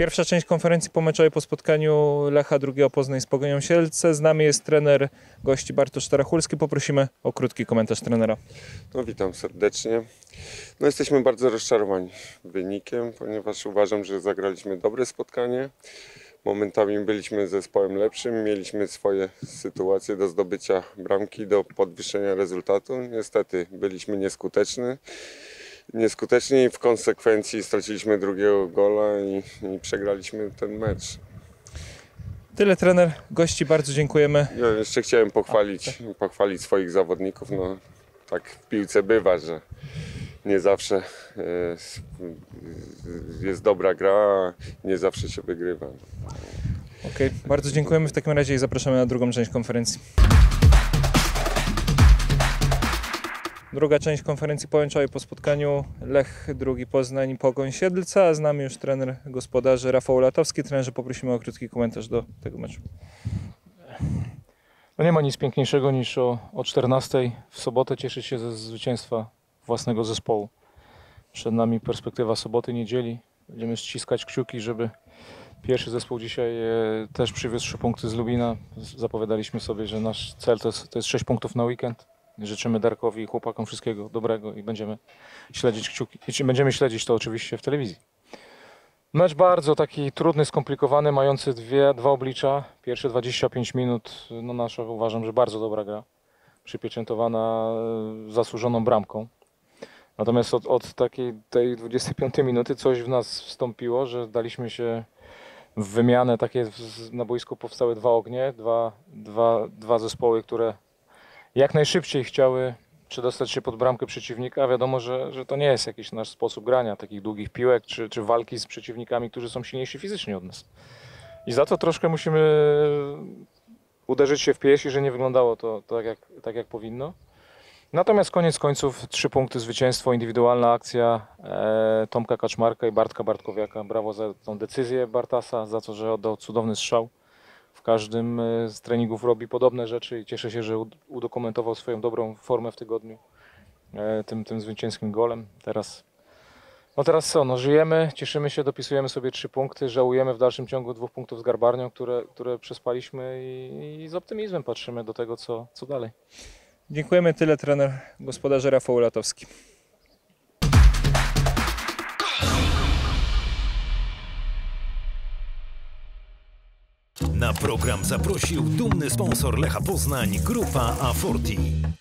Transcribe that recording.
Pierwsza część konferencji pomeczowej po spotkaniu Lecha, drugiego Poznań z Pogonią Sielce. Z nami jest trener gości Bartosz Tarachulski. Poprosimy o krótki komentarz trenera. No, witam serdecznie. No, jesteśmy bardzo rozczarowani wynikiem, ponieważ uważam, że zagraliśmy dobre spotkanie. Momentami byliśmy zespołem lepszym, mieliśmy swoje sytuacje do zdobycia bramki, do podwyższenia rezultatu. Niestety byliśmy nieskuteczni. Nieskuteczni i w konsekwencji straciliśmy drugiego gola i, i przegraliśmy ten mecz. Tyle trener gości, bardzo dziękujemy. Ja jeszcze chciałem pochwalić, pochwalić swoich zawodników. No, tak w piłce bywa, że nie zawsze e, s- jest dobra gra, a nie zawsze się wygrywa. Okej, bardzo dziękujemy w takim razie i zapraszamy na drugą część konferencji. Druga część konferencji pomeczowej po spotkaniu Lech, drugi Poznań, Pogoń Siedlca. A z nami już trener gospodarzy Rafał Latowski. Trenerze poprosimy o krótki komentarz do tego meczu. No nie ma nic piękniejszego niż o, o 14 w sobotę cieszyć się ze zwycięstwa własnego zespołu. Przed nami perspektywa soboty, niedzieli. Będziemy ściskać kciuki, żeby pierwszy zespół dzisiaj e, też przywiózł trzy punkty z Lubina. Zapowiadaliśmy sobie, że nasz cel to jest, to jest 6 punktów na weekend. Życzymy Darkowi i chłopakom wszystkiego dobrego i będziemy śledzić kciuki. I będziemy śledzić to oczywiście w telewizji. Mecz bardzo taki trudny, skomplikowany, mający dwie, dwa oblicza. Pierwsze 25 minut, no nasza uważam, że bardzo dobra gra. Przypieczętowana e, zasłużoną bramką. Natomiast od, od takiej tej 25 minuty coś w nas wstąpiło, że daliśmy się w wymianę takie na boisku powstały dwa ognie, dwa, dwa, dwa zespoły, które jak najszybciej chciały przedostać się pod bramkę przeciwnika, wiadomo, że, że to nie jest jakiś nasz sposób grania, takich długich piłek, czy, czy walki z przeciwnikami, którzy są silniejsi fizycznie od nas. I za to troszkę musimy uderzyć się w piersi, że nie wyglądało to tak jak, tak jak powinno. Natomiast koniec końców trzy punkty, zwycięstwo, indywidualna akcja e, Tomka Kaczmarka i Bartka Bartkowiaka. Brawo za tą decyzję Bartasa, za to, że oddał cudowny strzał. W każdym e, z treningów robi podobne rzeczy i cieszę się, że ud- udokumentował swoją dobrą formę w tygodniu e, tym, tym zwycięskim golem. Teraz, no teraz co, no żyjemy, cieszymy się, dopisujemy sobie trzy punkty, żałujemy w dalszym ciągu dwóch punktów z Garbarnią, które, które przespaliśmy i, i z optymizmem patrzymy do tego, co, co dalej. Dziękujemy. Tyle trener gospodarzy Rafał Latowski. Na program zaprosił dumny sponsor Lecha Poznań Grupa A40.